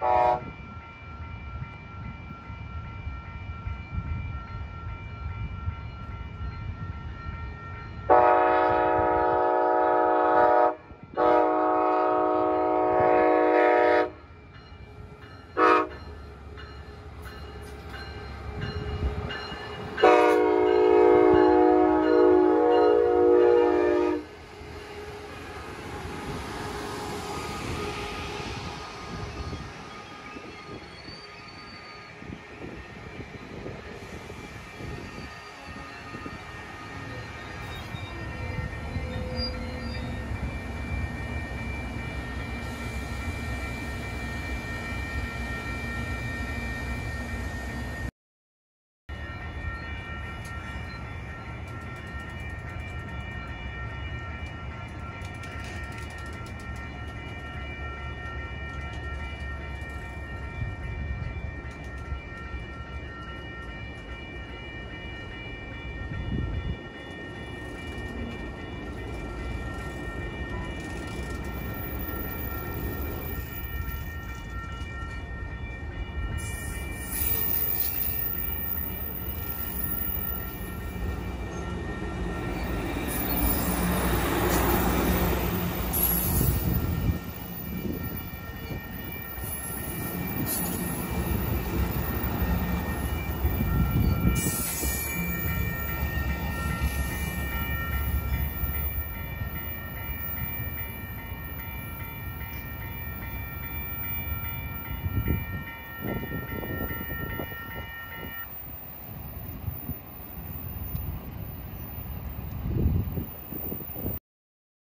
Uh...